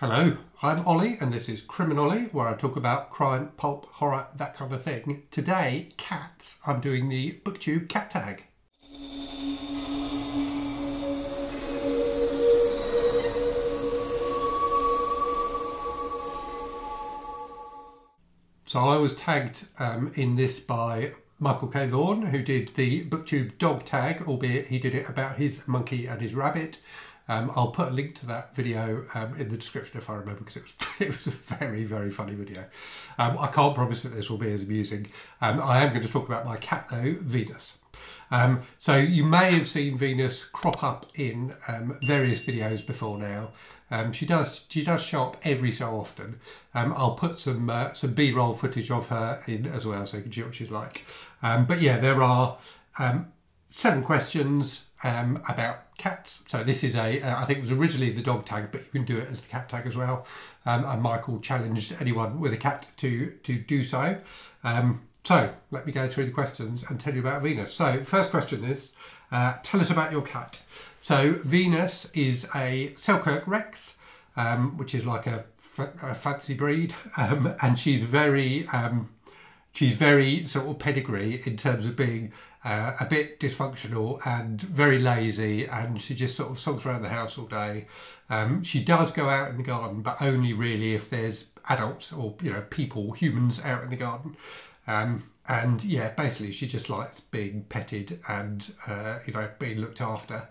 Hello, I'm Ollie, and this is Criminolly, where I talk about crime, pulp, horror, that kind of thing. Today, cats. I'm doing the BookTube cat tag. So I was tagged um, in this by Michael K. Vaughan, who did the BookTube dog tag, albeit he did it about his monkey and his rabbit. Um, I'll put a link to that video um, in the description if I remember because it was it was a very very funny video. Um, I can't promise that this will be as amusing. Um, I am going to talk about my cat though, Venus. Um, so you may have seen Venus crop up in um, various videos before now. she does she does show up every so often. I'll put some uh, some B-roll footage of her in as well so you can see what she's like. but yeah, there are seven questions about cats. So this is a, uh, I think it was originally the dog tag, but you can do it as the cat tag as well. Um, and Michael challenged anyone with a cat to, to do so. Um, so let me go through the questions and tell you about Venus. So first question is, uh, tell us about your cat. So Venus is a Selkirk Rex, um, which is like a, a fancy breed, um, and she's very um, she's very sort of pedigree in terms of being uh, a bit dysfunctional and very lazy, and she just sort of sulks around the house all day. Um, she does go out in the garden, but only really if there's adults or you know people, humans out in the garden. Um, and yeah, basically she just likes being petted and uh, you know being looked after.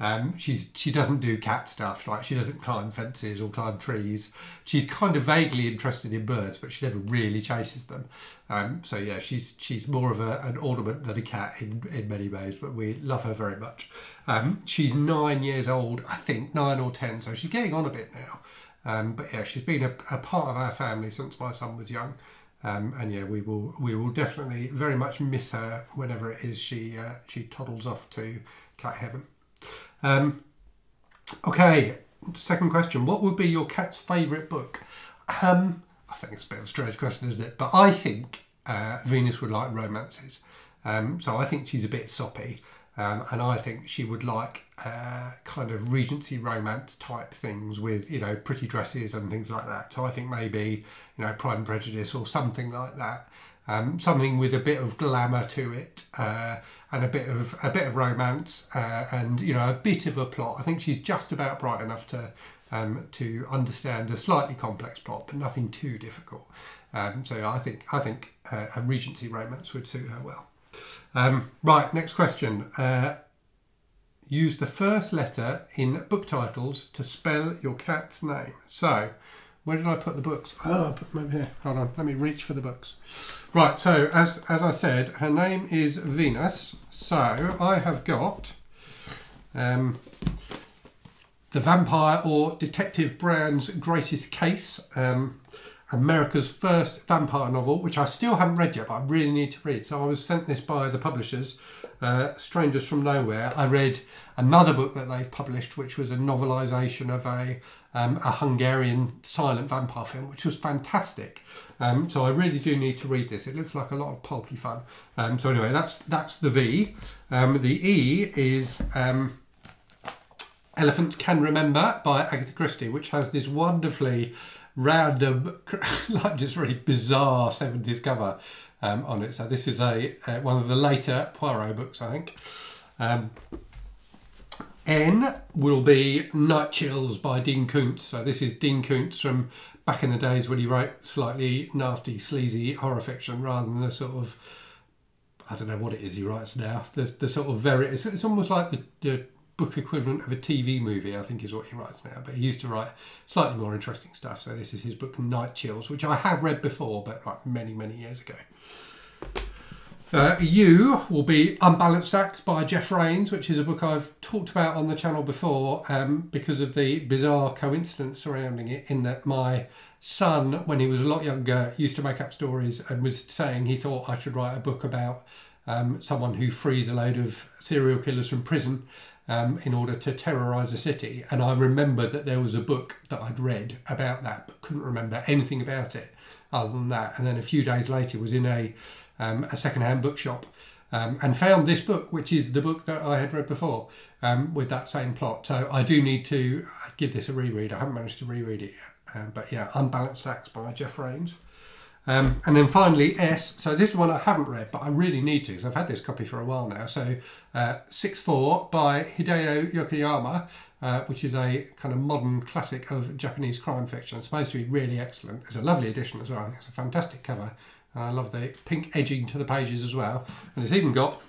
Um, she's she doesn't do cat stuff like she doesn't climb fences or climb trees. She's kind of vaguely interested in birds, but she never really chases them. Um, so yeah, she's she's more of a, an ornament than a cat in in many ways, but we love her very much. Um, she's nine years old, I think nine or ten, so she's getting on a bit now. Um, but yeah, she's been a, a, part of our family since my son was young. Um, and yeah, we will we will definitely very much miss her whenever it is she uh, she toddles off to cat heaven. Um, okay, second question. What would be your cat's favourite book? Um, I think it's a bit of a strange question, isn't it? But I think uh, Venus would like romances. Um, so I think she's a bit soppy. Um, and I think she would like uh, kind of Regency romance type things with, you know, pretty dresses and things like that. So I think maybe, you know, Pride and Prejudice or something like that um, something with a bit of glamour to it uh, and a bit of a bit of romance uh, and you know a bit of a plot. I think she's just about bright enough to um, to understand a slightly complex plot, but nothing too difficult. Um, so I think I think uh, a Regency romance would suit her well. Um, right, next question. Uh, use the first letter in book titles to spell your cat's name. So where did I put the books? Oh, I put them over here. Hold on, let me reach for the books. Right, so as, as I said, her name is Venus. So I have got um, The Vampire or Detective Brown's Greatest Case, um, America's first vampire novel, which I still haven't read yet, but I really need to read. So I was sent this by the publishers, uh, Strangers from Nowhere. I read another book that they've published, which was a novelisation of a um, a Hungarian silent vampire film, which was fantastic. Um, so I really do need to read this. It looks like a lot of pulpy fun. Um, so anyway, that's that's the V. Um, the E is um, Elephants Can Remember by Agatha Christie, which has this wonderfully random, like just really bizarre 70s cover um, on it. So this is a, a, one of the later Poirot books, I think. N will be Night Chills by Dean Koontz. So this is Dean Koontz from back in the days when he wrote slightly nasty, sleazy horror fiction rather than the sort of I don't know what it is he writes now. The, the sort of very it's, it's almost like the, the book equivalent of a TV movie, I think is what he writes now. But he used to write slightly more interesting stuff. So this is his book Night Chills, which I have read before, but like many, many years ago. Uh, U will be Unbalanced Acts by Jeff Raines, which is a book I've talked about on the channel before um, because of the bizarre coincidence surrounding it, in that my son, when he was a lot younger, used to make up stories and was saying he thought I should write a book about um, someone who frees a load of serial killers from prison um, in order to terrorise a city. And I remember that there was a book that I'd read about that, but couldn't remember anything about it other than that. And then a few days later was in a um, a second-hand bookshop um, and found this book, which is the book that I had read before um, with that same plot. So I do need to give this a reread. I haven't managed to reread it yet. Um, but yeah, Unbalanced Acts by Jeff Raines. Um, and then finally, S. So this is one I haven't read, but I really need to because I've had this copy for a while now. So uh, 6 4 by Hideo Yokoyama, uh, which is a kind of modern classic of Japanese crime fiction. It's supposed to be really excellent. It's a lovely edition as well. I think it's a fantastic cover. And I love the pink edging to the pages as well. And it's even got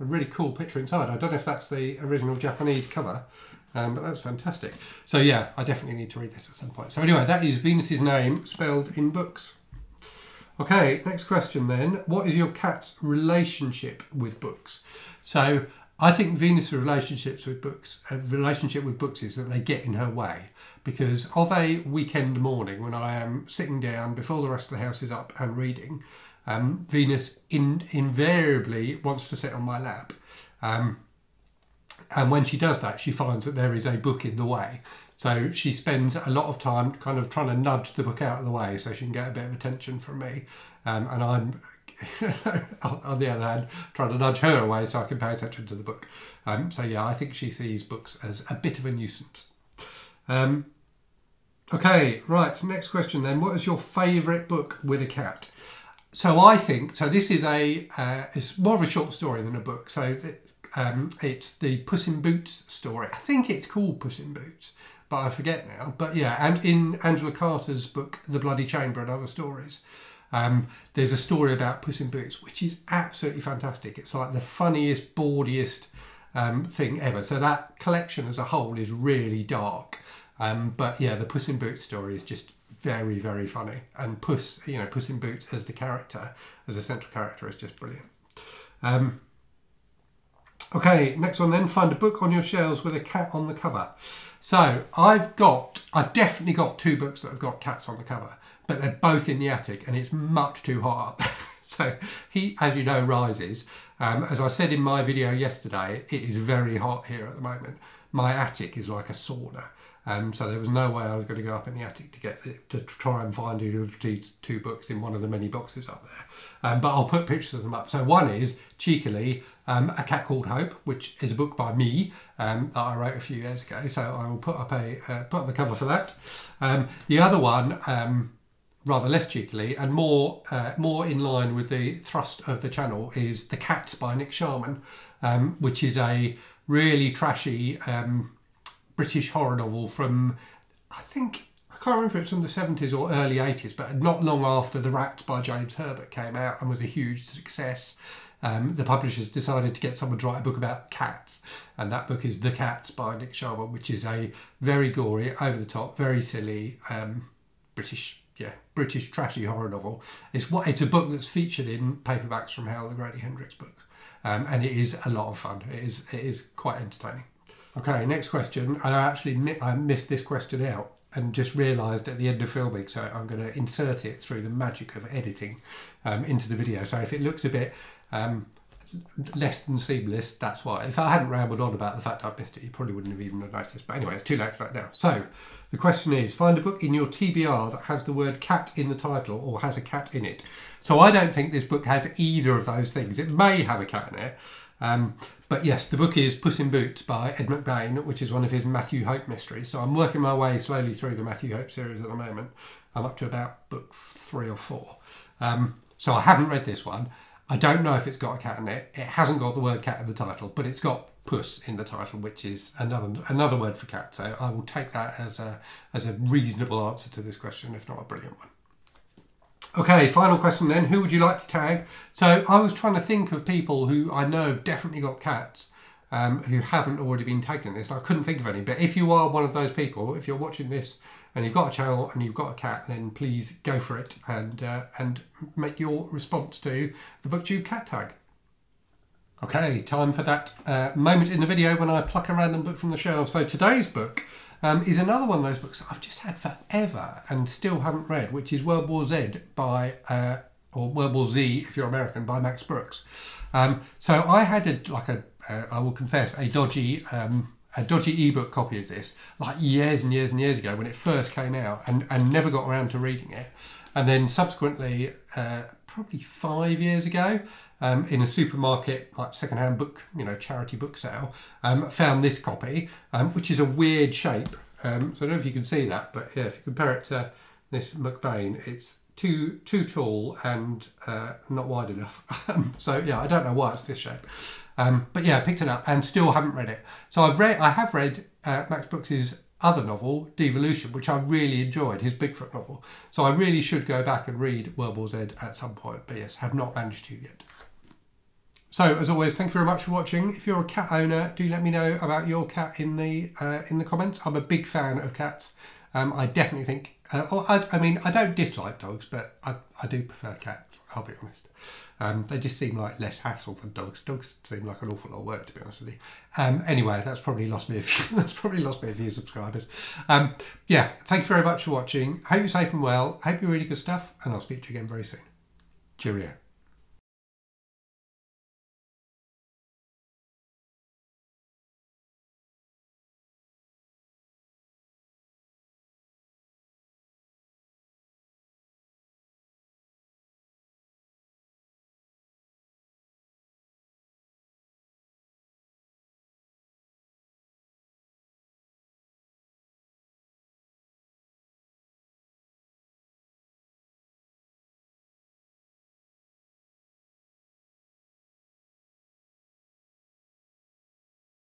a really cool picture inside. I don't know if that's the original Japanese cover, um, but that's fantastic. So yeah, I definitely need to read this at some point. So anyway, that is Venus's name spelled in books. Okay, next question then. What is your cat's relationship with books? So I think Venus' relationships with books, a relationship with books is that they get in her way. Because of a weekend morning when I am sitting down before the rest of the house is up and reading, um, Venus in, invariably wants to sit on my lap. Um, and when she does that, she finds that there is a book in the way. So she spends a lot of time kind of trying to nudge the book out of the way so she can get a bit of attention from me. Um, and I'm, on the other hand, trying to nudge her away so I can pay attention to the book. Um, so yeah, I think she sees books as a bit of a nuisance. Um, okay, right. Next question then. What is your favourite book with a cat? So I think so. This is a uh, it's more of a short story than a book. So um, it's the Puss in Boots story. I think it's called Puss in Boots but I forget now. But yeah, and in Angela Carter's book, The Bloody Chamber and Other Stories, um, there's a story about Puss in Boots, which is absolutely fantastic. It's like the funniest, bawdiest um, thing ever. So that collection as a whole is really dark. Um, but yeah, the Puss in Boots story is just very, very funny. And Puss, you know, Puss in Boots as the character, as a central character, is just brilliant. Um, okay, next one then. Find a book on your shelves with a cat on the cover. So I've got, I've definitely got two books that have got cats on the cover, but they're both in the attic and it's much too hot. so he, as you know, rises. Um, as I said in my video yesterday, it is very hot here at the moment. My attic is like a sauna. Um, so there was no way I was going to go up in the attic to get the, to try and find two books in one of the many boxes up there. Um, but I'll put pictures of them up. So one is cheekily um, A Cat Called Hope, which is a book by me um, that I wrote a few years ago. So I will put up a uh, put up the cover for that. Um, the other one, um, rather less cheekily and more uh, more in line with the thrust of the channel, is The Cats by Nick Sharman, um, which is a really trashy um, British horror novel from I think I can't remember if it's from the 70s or early 80s, but not long after The Rats by James Herbert came out and was a huge success. Um, the publishers decided to get someone to write a book about cats, and that book is The Cats by Nick Sharman, which is a very gory, over the top, very silly um, British, yeah, British trashy horror novel. It's what it's a book that's featured in paperbacks from Hell, the Grady Hendrix books, um, and it is a lot of fun. It is it is quite entertaining. Okay, next question. And I actually I missed this question out and just realised at the end of filming, so I'm going to insert it through the magic of editing um, into the video. So if it looks a bit um, less than seamless, that's why. If I hadn't rambled on about the fact I missed it, you probably wouldn't have even noticed. But anyway, it's too late for that now. So, the question is find a book in your TBR that has the word cat in the title or has a cat in it. So, I don't think this book has either of those things. It may have a cat in it. Um, but yes, the book is Puss in Boots by Ed McBain, which is one of his Matthew Hope mysteries. So I'm working my way slowly through the Matthew Hope series at the moment. I'm up to about book three or four. Um, so I haven't read this one. I don't know if it's got a cat in it. It hasn't got the word cat in the title, but it's got puss in the title, which is another another word for cat. So I will take that as a as a reasonable answer to this question, if not a brilliant one. Okay, final question then. Who would you like to tag? So I was trying to think of people who I know have definitely got cats um, who haven't already been tagged in this. I couldn't think of any. But if you are one of those people, if you're watching this and you've got a channel and you've got a cat, then please go for it and uh, and make your response to the BookTube cat tag. Okay, time for that uh, moment in the video when I pluck a random book from the shelf. So today's book um, is another one of those books I've just had forever and still haven't read, which is World War Z by, uh, or World War Z if you're American, by Max Brooks. Um, so I had a, like a, uh, I will confess, a dodgy um, a dodgy ebook copy of this like years and years and years ago when it first came out and, and never got around to reading it. And then subsequently, uh, probably five years ago, um, in a supermarket, like secondhand book, you know, charity book sale, um, found this copy, um, which is a weird shape. Um, so I don't know if you can see that, but yeah, if you compare it to this McBain, it's too too tall and uh, not wide enough. so yeah, I don't know why it's this shape. Um, but yeah, I picked it up and still haven't read it. So I've read, I have read uh, Max Brooks's other novel, Devolution, which I really enjoyed, his Bigfoot novel. So I really should go back and read World War Z at some point. But yes, have not managed to yet. So as always, thank you very much for watching. If you're a cat owner, do let me know about your cat in the uh, in the comments. I'm a big fan of cats. Um, I definitely think, uh, or I, I, mean, I don't dislike dogs, but I, I do prefer cats. I'll be honest. Um, they just seem like less hassle than dogs. Dogs seem like an awful lot of work, to be honest with you. Um, anyway, that's probably lost me a few, that's probably lost me a few subscribers. Um, yeah, thank you very much for watching. Hope you're safe and well. Hope you're really good stuff, and I'll speak to you again very soon. Cheerio.